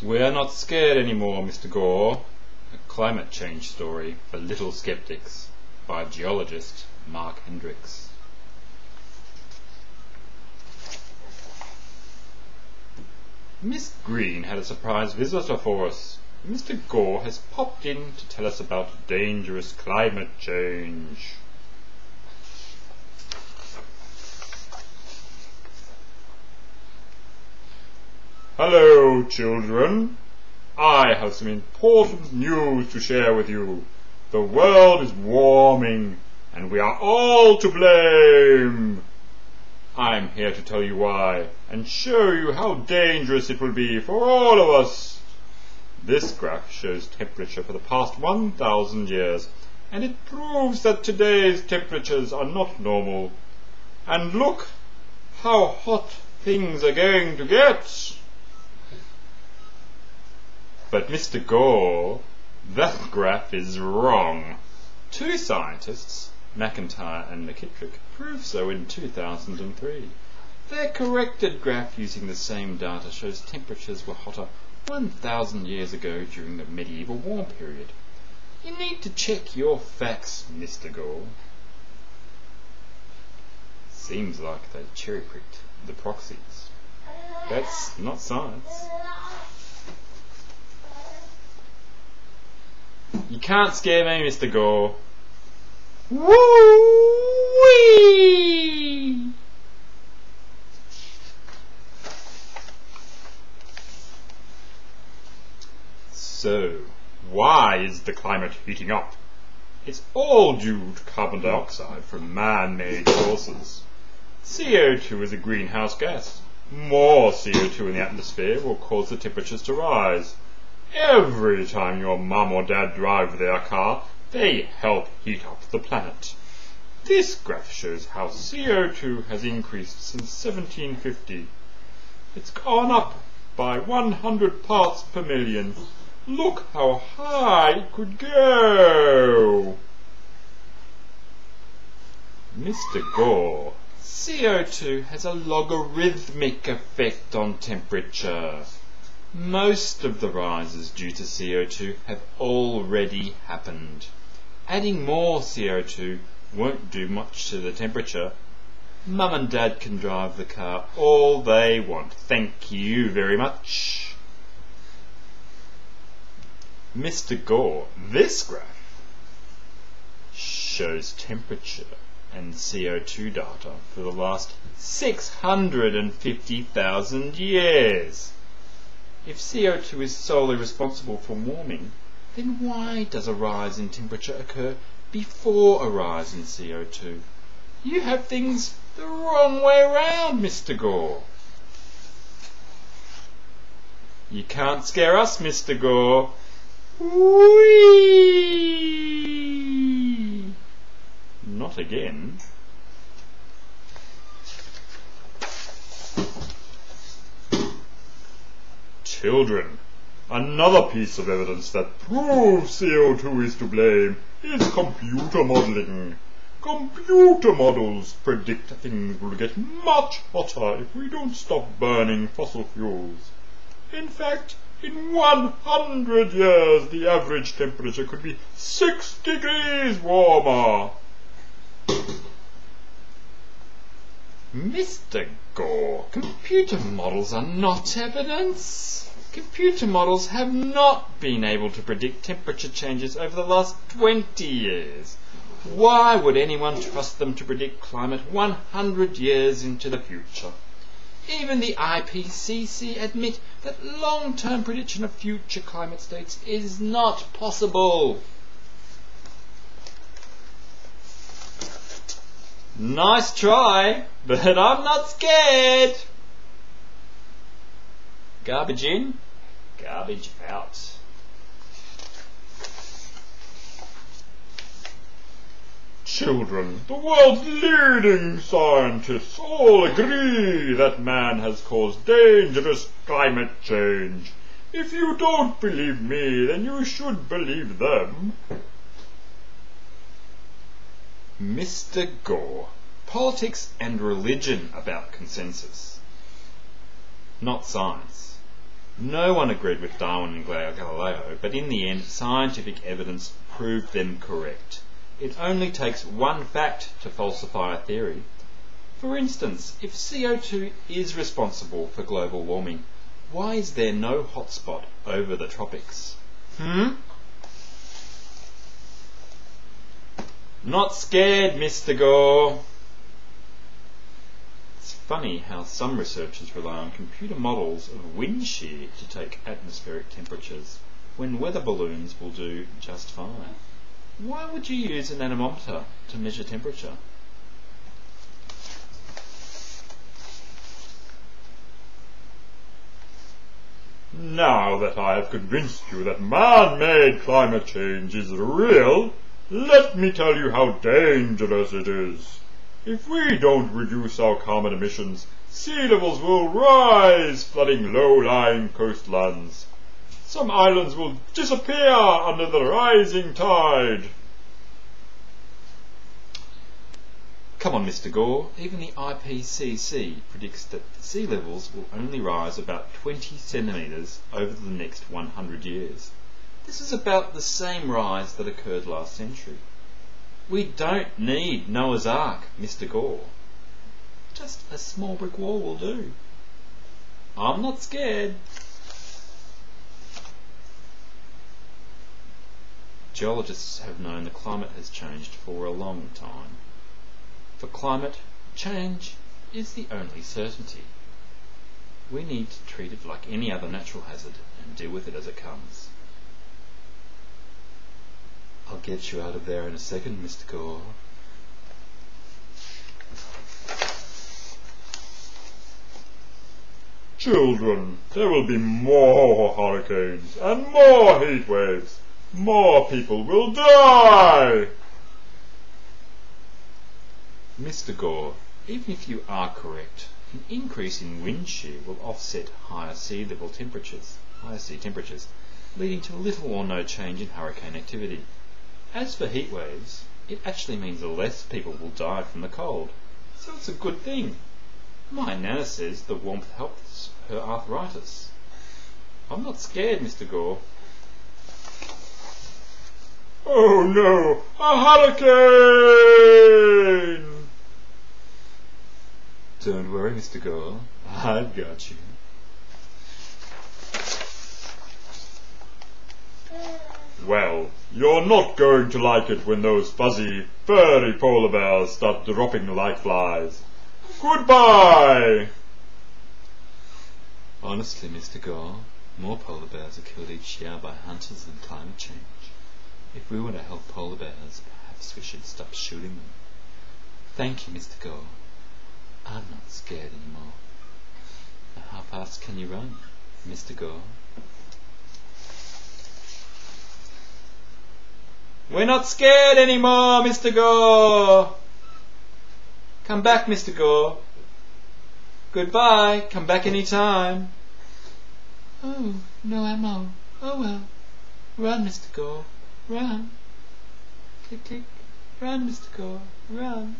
We're not scared anymore, Mr. Gore. A climate change story for little skeptics by geologist Marc Hendrickx. Miss Green had a surprise visitor for us. Mr. Gore has popped in to tell us about dangerous climate change. Hello, children. I have some important news to share with you. The world is warming, and we are all to blame. I am here to tell you why, and show you how dangerous it will be for all of us. This graph shows temperature for the past 1,000 years, and it proves that today's temperatures are not normal. And look how hot things are going to get. But Mr. Gore, that graph is wrong. Two scientists, McIntyre and McKitrick, proved so in 2003. Their corrected graph using the same data shows temperatures were hotter 1,000 years ago during the medieval warm period. You need to check your facts, Mr. Gore. Seems like they cherry-picked the proxies. That's not science. You can't scare me, Mr. Gore. Woo-wee! So, why is the climate heating up? It's all due to carbon dioxide from man-made sources. CO2 is a greenhouse gas. More CO2 in the atmosphere will cause the temperatures to rise. Every time your mum or dad drive their car, they help heat up the planet. This graph shows how CO2 has increased since 1750. It's gone up by 100 parts per million. Look how high it could go. Mr. Gore, CO2 has a logarithmic effect on temperature. Most of the rises due to CO2 have already happened. Adding more CO2 won't do much to the temperature. Mum and Dad can drive the car all they want. Thank you very much. Mr. Gore, this graph shows temperature and CO2 data for the last 650,000 years. If CO2 is solely responsible for warming, then why does a rise in temperature occur before a rise in CO2? You have things the wrong way round, Mr. Gore. You can't scare us, Mr. Gore. Whee! Not again. Children, another piece of evidence that proves CO2 is to blame is computer modeling. Computer models predict things will get much hotter if we don't stop burning fossil fuels. In fact, in 100 years the average temperature could be 6 degrees warmer. Mr. Gore, computer models are not evidence. Computer models have not been able to predict temperature changes over the last 20 years. Why would anyone trust them to predict climate 100 years into the future? Even the IPCC admit that long-term prediction of future climate states is not possible. Nice try, but I'm not scared. Garbage in, garbage out. Children, the world's leading scientists all agree that man has caused dangerous climate change. If you don't believe me, then you should believe them. Mr. Gore, politics and religion about consensus, not science. No one agreed with Darwin and Galileo, but in the end, scientific evidence proved them correct. It only takes one fact to falsify a theory. For instance, if CO2 is responsible for global warming, why is there no hotspot over the tropics? Hmm? Not scared, Mr. Gore. It's funny how some researchers rely on computer models of wind shear to take atmospheric temperatures, when weather balloons will do just fine. Why would you use an anemometer to measure temperature? Now that I have convinced you that man-made climate change is real, let me tell you how dangerous it is. If we don't reduce our carbon emissions, sea levels will rise, flooding low-lying coastlands. Some islands will disappear under the rising tide. Come on, Mr. Gore. Even the IPCC predicts that sea levels will only rise about 20 centimetres over the next 100 years. This is about the same rise that occurred last century. We don't need Noah's Ark, Mr. Gore. Just a small brick wall will do. I'm not scared. Geologists have known the climate has changed for a long time. For climate, change is the only certainty. We need to treat it like any other natural hazard and deal with it as it comes. I'll get you out of there in a second, Mr. Gore. Children, there will be more hurricanes and more heat waves. More people will die! Mr. Gore, even if you are correct, an increase in wind shear will offset higher sea level temperatures, higher sea temperatures, leading to little or no change in hurricane activity. As for heat waves, it actually means less people will die from the cold, so it's a good thing. My Nana says the warmth helps her arthritis. I'm not scared, Mr. Gore. Oh no, a hurricane! Don't worry, Mr. Gore, I've got you. Well, you're not going to like it when those fuzzy, furry polar bears start dropping like flies. Goodbye! Honestly, Mr. Gore, more polar bears are killed each year by hunters than climate change. If we want to help polar bears, perhaps we should stop shooting them. Thank you, Mr. Gore. I'm not scared anymore. Now, how fast can you run, Mr. Gore? We're not scared anymore, Mr. Gore. Come back, Mr. Gore. Goodbye. Come back any time. Oh, no ammo. Oh well. Run, Mr. Gore. Run. Click, click. Run, Mr. Gore. Run.